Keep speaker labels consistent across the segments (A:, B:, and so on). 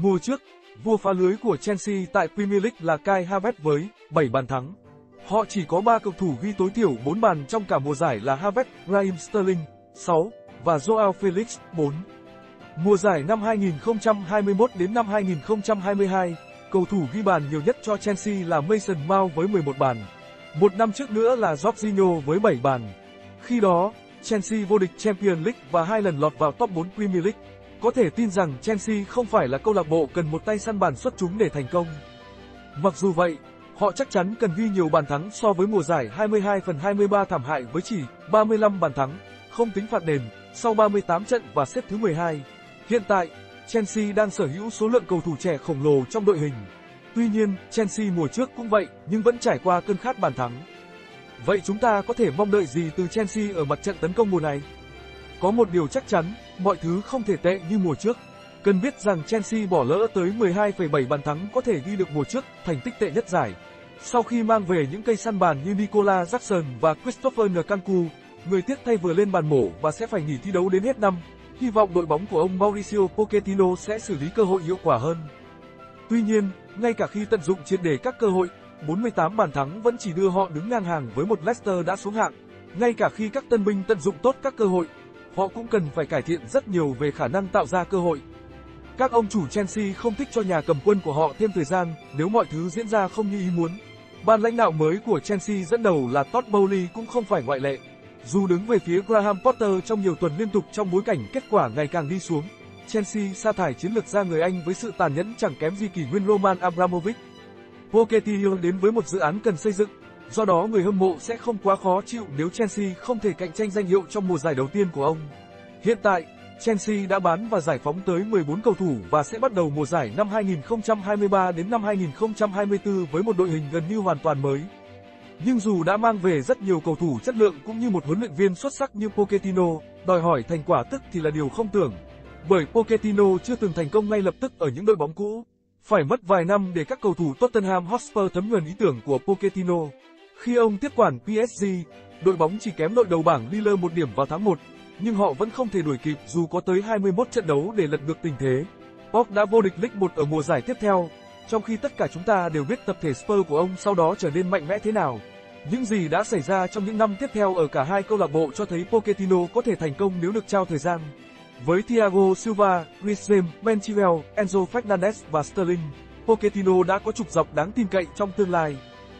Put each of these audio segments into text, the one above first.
A: Mùa trước, vua phá lưới của Chelsea tại Premier League là Kai Havertz với 7 bàn thắng. Họ chỉ có 3 cầu thủ ghi tối thiểu 4 bàn trong cả mùa giải là Havertz, Raheem Sterling, 6 và Joao Felix, 4. Mùa giải năm 2021 đến năm 2022, cầu thủ ghi bàn nhiều nhất cho Chelsea là Mason Mount với 11 bàn. Một năm trước nữa là Jorginho với 7 bàn. Khi đó, Chelsea vô địch Champions League và hai lần lọt vào top 4 Premier League. Có thể tin rằng Chelsea không phải là câu lạc bộ cần một tay săn bàn xuất chúng để thành công. Mặc dù vậy, họ chắc chắn cần ghi nhiều bàn thắng so với mùa giải 22 phần 23 thảm hại với chỉ 35 bàn thắng, không tính phạt đền, sau 38 trận và xếp thứ 12. Hiện tại, Chelsea đang sở hữu số lượng cầu thủ trẻ khổng lồ trong đội hình. Tuy nhiên, Chelsea mùa trước cũng vậy, nhưng vẫn trải qua cơn khát bàn thắng. Vậy chúng ta có thể mong đợi gì từ Chelsea ở mặt trận tấn công mùa này? Có một điều chắc chắn, mọi thứ không thể tệ như mùa trước. Cần biết rằng Chelsea bỏ lỡ tới 12,7 bàn thắng có thể ghi được mùa trước, thành tích tệ nhất giải. Sau khi mang về những cây săn bàn như Nicola Jackson và Christopher Nkunku, người tiếc thay vừa lên bàn mổ và sẽ phải nghỉ thi đấu đến hết năm. Hy vọng đội bóng của ông Mauricio Pochettino sẽ xử lý cơ hội hiệu quả hơn. Tuy nhiên, ngay cả khi tận dụng triệt để các cơ hội, 48 bàn thắng vẫn chỉ đưa họ đứng ngang hàng với một Leicester đã xuống hạng. Ngay cả khi các tân binh tận dụng tốt các cơ hội, họ cũng cần phải cải thiện rất nhiều về khả năng tạo ra cơ hội. Các ông chủ Chelsea không thích cho nhà cầm quân của họ thêm thời gian nếu mọi thứ diễn ra không như ý muốn. Ban lãnh đạo mới của Chelsea dẫn đầu là Todd Bowley cũng không phải ngoại lệ. Dù đứng về phía Graham Potter trong nhiều tuần liên tục trong bối cảnh kết quả ngày càng đi xuống, Chelsea sa thải chiến lược gia người Anh với sự tàn nhẫn chẳng kém gì kỷ nguyên Roman Abramovich. Pochettino đến với một dự án cần xây dựng, do đó người hâm mộ sẽ không quá khó chịu nếu Chelsea không thể cạnh tranh danh hiệu trong mùa giải đầu tiên của ông. Hiện tại, Chelsea đã bán và giải phóng tới 14 cầu thủ và sẽ bắt đầu mùa giải năm 2023 đến năm 2024 với một đội hình gần như hoàn toàn mới. Nhưng dù đã mang về rất nhiều cầu thủ chất lượng cũng như một huấn luyện viên xuất sắc như Pochettino, đòi hỏi thành quả tức thì là điều không tưởng. Bởi Pochettino chưa từng thành công ngay lập tức ở những đội bóng cũ. Phải mất vài năm để các cầu thủ Tottenham Hotspur thấm nhuần ý tưởng của Pochettino. Khi ông tiếp quản PSG, đội bóng chỉ kém đội đầu bảng Lille một điểm vào tháng 1, nhưng họ vẫn không thể đuổi kịp dù có tới 21 trận đấu để lật ngược tình thế. Pop đã vô địch League 1 ở mùa giải tiếp theo, trong khi tất cả chúng ta đều biết tập thể Spurs của ông sau đó trở nên mạnh mẽ thế nào. Những gì đã xảy ra trong những năm tiếp theo ở cả hai câu lạc bộ cho thấy Pochettino có thể thành công nếu được trao thời gian. Với Thiago Silva, Chris James, Ben Chilwell, Enzo Fernandez và Sterling, Pochettino đã có trục dọc đáng tin cậy trong tương lai.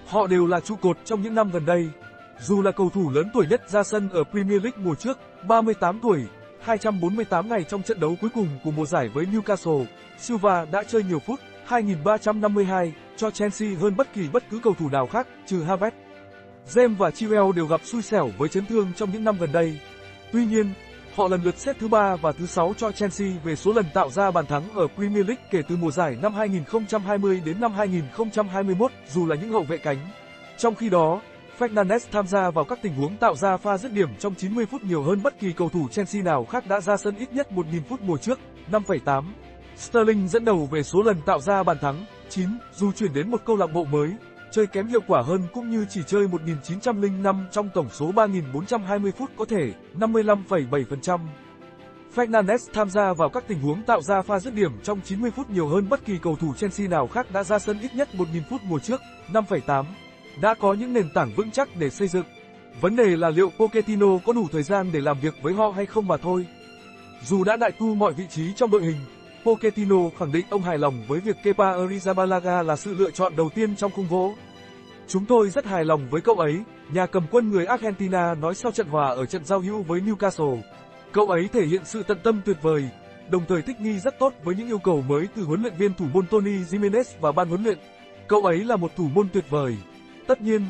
A: Họ đều là trụ cột trong những năm gần đây. Dù là cầu thủ lớn tuổi nhất ra sân ở Premier League mùa trước, 38 tuổi, 248 ngày trong trận đấu cuối cùng của mùa giải với Newcastle, Silva đã chơi nhiều phút, 2352, cho Chelsea hơn bất kỳ bất cứ cầu thủ nào khác, trừ Havertz. James và Chilwell đều gặp xui xẻo với chấn thương trong những năm gần đây. Tuy nhiên, họ lần lượt xếp thứ 3 và thứ 6 cho Chelsea về số lần tạo ra bàn thắng ở Premier League kể từ mùa giải năm 2020 đến năm 2021, dù là những hậu vệ cánh. Trong khi đó, Fernandes tham gia vào các tình huống tạo ra pha dứt điểm trong 90 phút nhiều hơn bất kỳ cầu thủ Chelsea nào khác đã ra sân ít nhất 1.000 phút mùa trước, 5,8. Sterling dẫn đầu về số lần tạo ra bàn thắng, 9, dù chuyển đến một câu lạc bộ mới, chơi kém hiệu quả hơn cũng như chỉ chơi 1905 trong tổng số 3420 phút có thể, 55,7%. Fernandes tham gia vào các tình huống tạo ra pha dứt điểm trong 90 phút nhiều hơn bất kỳ cầu thủ Chelsea nào khác đã ra sân ít nhất 1.000 phút mùa trước, 5,8. Đã có những nền tảng vững chắc để xây dựng. Vấn đề là liệu Pochettino có đủ thời gian để làm việc với họ hay không mà thôi. Dù đã đại tu mọi vị trí trong đội hình, Pochettino khẳng định ông hài lòng với việc Kepa Arrizabalaga là sự lựa chọn đầu tiên trong khung gỗ. Chúng tôi rất hài lòng với cậu ấy, nhà cầm quân người Argentina nói sau trận hòa ở trận giao hữu với Newcastle. Cậu ấy thể hiện sự tận tâm tuyệt vời, đồng thời thích nghi rất tốt với những yêu cầu mới từ huấn luyện viên thủ môn Tony Jimenez và ban huấn luyện. Cậu ấy là một thủ môn tuyệt vời. Tất nhiên,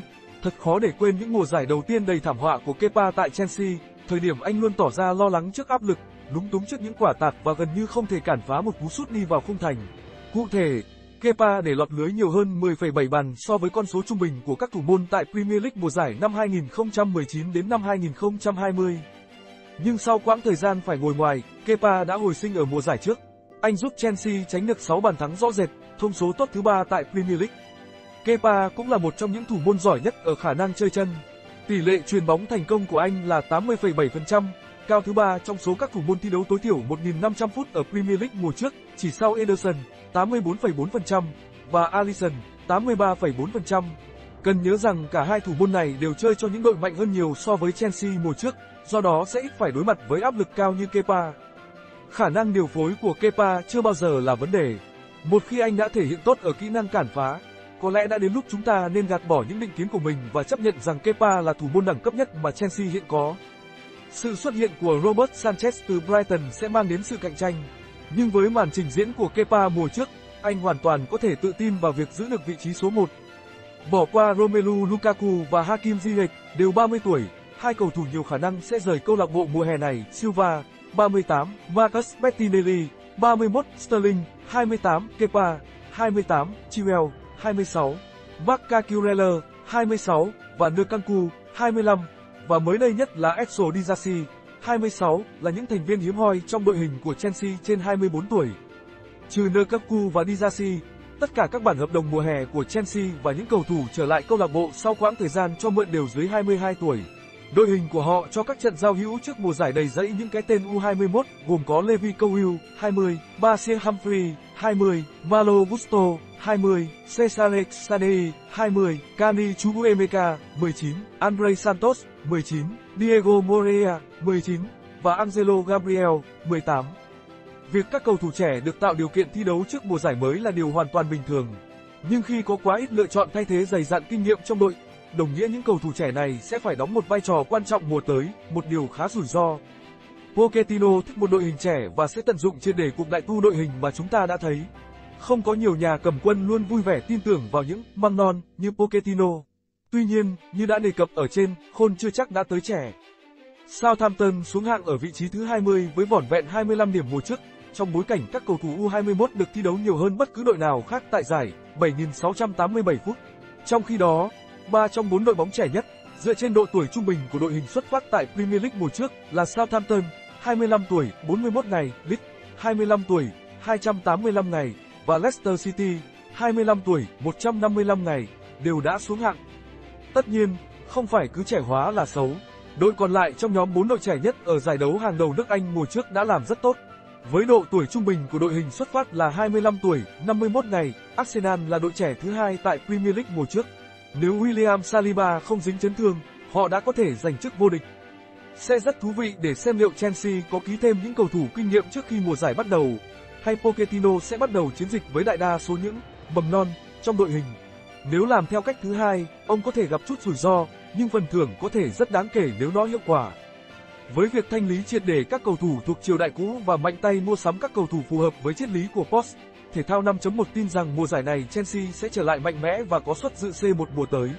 A: thật khó để quên những mùa giải đầu tiên đầy thảm họa của Kepa tại Chelsea, thời điểm anh luôn tỏ ra lo lắng trước áp lực, lúng túng trước những quả tạt và gần như không thể cản phá một cú sút đi vào khung thành. Cụ thể, Kepa để lọt lưới nhiều hơn 10,7 bàn so với con số trung bình của các thủ môn tại Premier League mùa giải năm 2019 đến năm 2020. Nhưng sau quãng thời gian phải ngồi ngoài, Kepa đã hồi sinh ở mùa giải trước. Anh giúp Chelsea tránh được 6 bàn thắng rõ rệt, thông số tốt thứ ba tại Premier League. Kepa cũng là một trong những thủ môn giỏi nhất ở khả năng chơi chân. Tỷ lệ truyền bóng thành công của anh là 80,7%, cao thứ ba trong số các thủ môn thi đấu tối thiểu 1.500 phút ở Premier League mùa trước, chỉ sau Ederson 84,4% và Alisson 83,4%. Cần nhớ rằng cả hai thủ môn này đều chơi cho những đội mạnh hơn nhiều so với Chelsea mùa trước, do đó sẽ ít phải đối mặt với áp lực cao như Kepa. Khả năng điều phối của Kepa chưa bao giờ là vấn đề. Một khi anh đã thể hiện tốt ở kỹ năng cản phá, có lẽ đã đến lúc chúng ta nên gạt bỏ những định kiến của mình và chấp nhận rằng Kepa là thủ môn đẳng cấp nhất mà Chelsea hiện có. Sự xuất hiện của Robert Sanchez từ Brighton sẽ mang đến sự cạnh tranh. Nhưng với màn trình diễn của Kepa mùa trước, anh hoàn toàn có thể tự tin vào việc giữ được vị trí số 1. Bỏ qua Romelu Lukaku và Hakim Ziyech, đều 30 tuổi, hai cầu thủ nhiều khả năng sẽ rời câu lạc bộ mùa hè này, Silva, 38, Marcus Bettinelli, 31, Sterling, 28, Kepa, 28, Chilwell, 26, Marca Cucurella, 26 và Nkanku, 25 và mới đây nhất là Exo Disasi, 26 là những thành viên hiếm hoi trong đội hình của Chelsea trên 24 tuổi. Trừ Nkanku và Disasi, tất cả các bản hợp đồng mùa hè của Chelsea và những cầu thủ trở lại câu lạc bộ sau quãng thời gian cho mượn đều dưới 22 tuổi. Đội hình của họ cho các trận giao hữu trước mùa giải đầy dẫy những cái tên U21 gồm có Levi Cowell, 20, Basir Humphrey, 20, Malo Gusto, 20, Cesare Sanei 20, Cani Chukwuemeka, 19, Andre Santos, 19, Diego Morea 19 và Angelo Gabriel, 18. Việc các cầu thủ trẻ được tạo điều kiện thi đấu trước mùa giải mới là điều hoàn toàn bình thường. Nhưng khi có quá ít lựa chọn thay thế dày dặn kinh nghiệm trong đội, đồng nghĩa những cầu thủ trẻ này sẽ phải đóng một vai trò quan trọng mùa tới, một điều khá rủi ro. Pochettino thích một đội hình trẻ và sẽ tận dụng trên để cuộc đại tu đội hình mà chúng ta đã thấy. Không có nhiều nhà cầm quân luôn vui vẻ tin tưởng vào những măng non như Pochettino. Tuy nhiên, như đã đề cập ở trên, Khôn chưa chắc đã tới trẻ. Southampton xuống hạng ở vị trí thứ 20 với vỏn vẹn 25 điểm mùa trước, trong bối cảnh các cầu thủ U21 được thi đấu nhiều hơn bất cứ đội nào khác tại giải, 7.687 phút. Trong khi đó, ba trong bốn đội bóng trẻ nhất, dựa trên độ tuổi trung bình của đội hình xuất phát tại Premier League mùa trước là Southampton, 25 tuổi, 41 ngày, Leeds, 25 tuổi, 285 ngày và Leicester City, 25 tuổi, 155 ngày, đều đã xuống hạng. Tất nhiên, không phải cứ trẻ hóa là xấu. Đội còn lại trong nhóm 4 đội trẻ nhất ở giải đấu hàng đầu nước Anh mùa trước đã làm rất tốt. Với độ tuổi trung bình của đội hình xuất phát là 25 tuổi, 51 ngày, Arsenal là đội trẻ thứ hai tại Premier League mùa trước. Nếu William Saliba không dính chấn thương, họ đã có thể giành chức vô địch. Sẽ rất thú vị để xem liệu Chelsea có ký thêm những cầu thủ kinh nghiệm trước khi mùa giải bắt đầu, hay Pochettino sẽ bắt đầu chiến dịch với đại đa số những mầm non trong đội hình. Nếu làm theo cách thứ hai, ông có thể gặp chút rủi ro, nhưng phần thưởng có thể rất đáng kể nếu nó hiệu quả. Với việc thanh lý triệt để các cầu thủ thuộc triều đại cũ và mạnh tay mua sắm các cầu thủ phù hợp với triết lý của Post, Thể thao 5.1 tin rằng mùa giải này Chelsea sẽ trở lại mạnh mẽ và có suất dự C1 mùa tới.